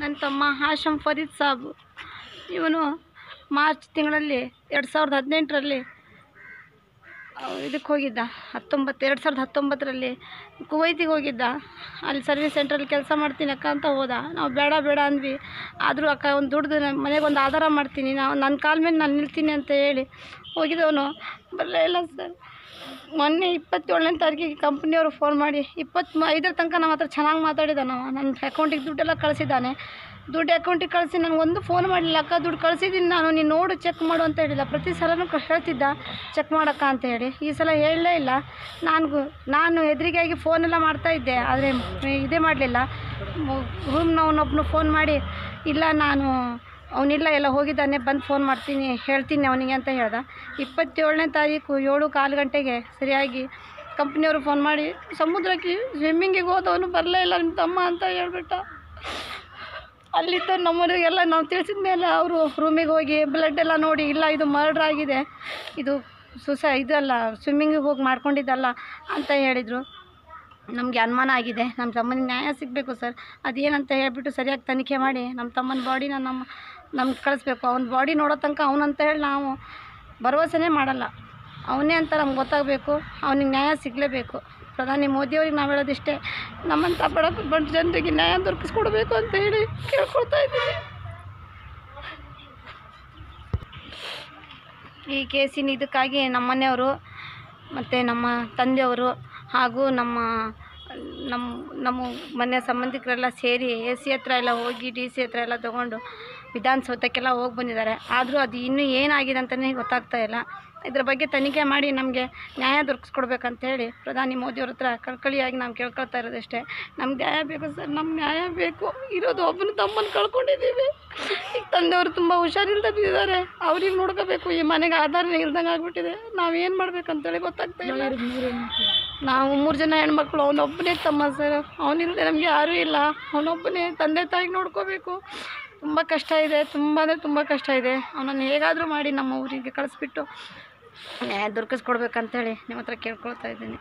ನನ್ನ ತಮ್ಮ ಹಾಶಮ್ ಫರೀದ್ ಸಾಬ್. ಇವನು ಮಾರ್ಚ್ ತಿಂಗಳಲ್ಲಿ ಎರಡು ಸಾವಿರದ ಹದಿನೆಂಟರಲ್ಲಿ ಇದಕ್ಕೆ ಹೋಗಿದ್ದ. ಹತ್ತೊಂಬತ್ತು, ಎರಡು ಸಾವಿರದ ಹತ್ತೊಂಬತ್ತರಲ್ಲಿ ಕುವೈತಿಗೆ ಹೋಗಿದ್ದ. ಅಲ್ಲಿ ಸರ್ವಿಸ್ ಸೆಂಟ್ರಲ್ಲಿ ಕೆಲಸ ಮಾಡ್ತೀನಿ ಅಕ್ಕ ಅಂತ ಹೋದ. ನಾವು ಬೇಡ ಬೇಡ ಅಂದ್ವಿ. ಆದರೂ ಅಕ್ಕ ಒಂದು ದುಡ್ದು ನಮ್ಮ ಮನೆಗೆ ಒಂದು ಆಧಾರ ಮಾಡ್ತೀನಿ. ನಾವು ನನ್ನ ಕಾಲ ಮೇಲೆ ನಾನು ನಿಲ್ತೀನಿ ಅಂತ ಹೇಳಿ ಹೋಗಿದ್ದವನು. ಬರಲೇ ಇಲ್ಲ ಸರ್. ಮೊನ್ನೆ ಇಪ್ಪತ್ತೇಳನೇ ತಾರೀಕಿಗೆ ಕಂಪ್ನಿಯವರು ಫೋನ್ ಮಾಡಿ ಇಪ್ಪತ್ತು ಐದರ ತನಕ ನಮ್ಮ ಹತ್ರ ಚೆನ್ನಾಗಿ ಮಾತಾಡಿದ ನಾವು ನನ್ನ ಅಕೌಂಟಿಗೆ ದುಡ್ಡೆಲ್ಲ ಕಳಿಸಿದ್ದಾನೆ. ದುಡ್ಡು ಅಕೌಂಟಿಗೆ ಕಳಿಸಿ ನನಗೆ ಒಂದು ಫೋನ್ ಮಾಡಲಿಲ್ಲ. ಅಕ್ಕ, ದುಡ್ಡು ಕಳಿಸಿದ್ದೀನಿ ನಾನು, ನೀನು ನೋಡು ಚೆಕ್ ಮಾಡು ಅಂತ ಹೇಳಿಲ್ಲ ಪ್ರತಿ ಸಲನೂ ಹೇಳ್ತಿದ್ದ ಚೆಕ್ ಮಾಡಕ್ಕ ಅಂತ ಹೇಳಿ. ಈ ಸಲ ಹೇಳಲೇ ಇಲ್ಲ. ನಾನು ನಾನು ಎದುರಿಗಾಗಿ ಫೋನೆಲ್ಲ ಮಾಡ್ತಾ ಇದ್ದೆ, ಆದರೆ ಇದೇ ಮಾಡಲಿಲ್ಲ. ರೂಮ್ನವನೊಬ್ಬನು ಫೋನ್ ಮಾಡಿ, ಇಲ್ಲ ನಾನು ಅವನಿಲ್ಲ, ಎಲ್ಲ ಹೋಗಿದ್ದಾನೆ, ಬಂದು ಫೋನ್ ಮಾಡ್ತೀನಿ, ಹೇಳ್ತೀನಿ ಅವನಿಗೆ ಅಂತ ಹೇಳ್ದ. ಇಪ್ಪತ್ತೇಳನೇ ತಾರೀಕು ಏಳು ಕಾಲು ಗಂಟೆಗೆ ಸರಿಯಾಗಿ ಕಂಪ್ನಿಯವರು ಫೋನ್ ಮಾಡಿ, ಸಮುದ್ರಕ್ಕೆ ಸ್ವಿಮ್ಮಿಂಗಿಗೆ ಹೋದವನು ಬರಲೇ ಇಲ್ಲ ನಿಮ್ಮ ತಮ್ಮ ಅಂತ ಹೇಳ್ಬಿಟ್ಟ. ಅಲ್ಲಿದ್ದ ನಮ್ಮವರಿಗೆಲ್ಲ ನಾವು ತಿಳಿಸಿದ ಮೇಲೆ ಅವರು ರೂಮಿಗೆ ಹೋಗಿ ಬ್ಲಡ್ ಎಲ್ಲ ನೋಡಿ, ಇಲ್ಲ, ಇದು ಮರ್ಡ್ರ್ ಆಗಿದೆ, ಇದು ಸುಸ ಇದಲ್ಲ ಸ್ವಿಮ್ಮಿಂಗಿಗೆ ಹೋಗಿ ಮಾಡ್ಕೊಂಡಿದ್ದಲ್ಲ ಅಂತ ಹೇಳಿದರು. ನಮಗೆ ಅನುಮಾನ ಆಗಿದೆ. ನಮ್ಮ ತಮ್ಮನಿಗೆ ನ್ಯಾಯ ಸಿಗಬೇಕು ಸರ್. ಅದೇನಂತ ಹೇಳಿಬಿಟ್ಟು ಸರಿಯಾಗಿ ತನಿಖೆ ಮಾಡಿ ನಮ್ಮ ತಮ್ಮನ ಬಾಡಿನ ನಮ್ಮ ನಮ್ಗೆ ಕಳಿಸ್ಬೇಕು. ಅವ್ನ ಬಾಡಿ ನೋಡೋ ತನಕ ಅವನಂತ ಹೇಳಿ ನಾವು ಭರವಸೆನೇ ಮಾಡಲ್ಲ. ಅವನೇ ಅಂತ ನಮ್ಗೆ ಗೊತ್ತಾಗಬೇಕು. ಅವನಿಗೆ ನ್ಯಾಯ ಸಿಗಲೇಬೇಕು. ಪ್ರಧಾನಿ ಮೋದಿಯವ್ರಿಗೆ ನಾವು ಹೇಳೋದಿಷ್ಟೇ ನಮ್ಮಂಥ ಬಡ ಬಡ ಜನರಿಗೆ ನ್ಯಾಯ ದೊರಕಿಸ್ಕೊಡ್ಬೇಕು ಅಂತ ಹೇಳಿ ಕೇಳ್ಕೊಳ್ತಾ ಇದ್ದೀನಿ. ಈ ಕೇಸಿನ ಇದಕ್ಕಾಗಿ ನಮ್ಮ ಮನೆಯವರು ಮತ್ತು ನಮ್ಮ ತಂದೆಯವರು ಹಾಗೂ ನಮ್ಮ ನಮ್ಮ ನಮ್ಮ ಮನೆ ಸಂಬಂಧಿಕರೆಲ್ಲ ಸೇರಿ ಎ ಸಿ ಹತ್ರ ಎಲ್ಲ ಹೋಗಿ ಡಿ ಸಿ ಹತ್ರ ಎಲ್ಲ ತೊಗೊಂಡು ವಿಧಾನಸೌಧಕ್ಕೆಲ್ಲ ಹೋಗಿ ಬಂದಿದ್ದಾರೆ. ಆದರೂ ಅದು ಇನ್ನೂ ಏನಾಗಿದೆ ಅಂತಲೇ ಗೊತ್ತಾಗ್ತಾ ಇಲ್ಲ. ಇದ್ರ ಬಗ್ಗೆ ತನಿಖೆ ಮಾಡಿ ನಮಗೆ ನ್ಯಾಯ ದೊರಕಿಸ್ಕೊಡ್ಬೇಕಂತೇಳಿ ಪ್ರಧಾನಿ ಮೋದಿಯವ್ರ ಹತ್ರ ಕಳ್ಕಳಿಯಾಗಿ ನಾವು ಕೇಳ್ಕೊಳ್ತಾ ಇರೋದಷ್ಟೇ. ನಮ್ಗೆ ನ್ಯಾಯ ಬೇಕು ಸರ್ ನಮ್ಮ ನ್ಯಾಯ ಬೇಕು. ಇರೋದು ಒಬ್ಬನ ತಮ್ಮನ ಕಳ್ಕೊಂಡಿದ್ದೀವಿ. ಈಗ ತಂದೆಯವರು ತುಂಬ ಹುಷಾರಿಲ್ದ ಬಿದ್ದಿದ್ದಾರೆ. ಅವ್ರಿಗೆ ನೋಡ್ಕೋಬೇಕು. ಈ ಮನೆಗೆ ಆಧಾರ ಇಲ್ದಂಗೆ ಆಗ್ಬಿಟ್ಟಿದೆ. ನಾವು ಏನು ಮಾಡ್ಬೇಕಂತೇಳಿ ಗೊತ್ತಾಗ್ತಾ ಇಲ್ಲ. ನಾವು ಮೂರು ಜನ ಹೆಣ್ಮಕ್ಳು, ಅವನೊಬ್ಬನೇ ತಮ್ಮ ಸರ್. ಅವನಿಲ್ಲದೆ ನಮಗೆ ಯಾರೂ ಇಲ್ಲ. ಅವನೊಬ್ಬನೇ ತಂದೆ ತಾಯಿಗೆ ನೋಡ್ಕೋಬೇಕು. ತುಂಬ ಕಷ್ಟ ಇದೆ, ತುಂಬ ಅಂದರೆ ತುಂಬ ಕಷ್ಟ ಇದೆ. ಅವನನ್ನು ಹೇಗಾದರೂ ಮಾಡಿ ನಮ್ಮ ಊರಿಗೆ ಕಳಿಸ್ಬಿಟ್ಟು ನ್ಯಾಯ ದೊರಕಿಸ್ಕೊಡ್ಬೇಕಂತೇಳಿ ನಿಮ್ಮ ಹತ್ರ ಕೇಳ್ಕೊಳ್ತಾ ಇದ್ದೀನಿ.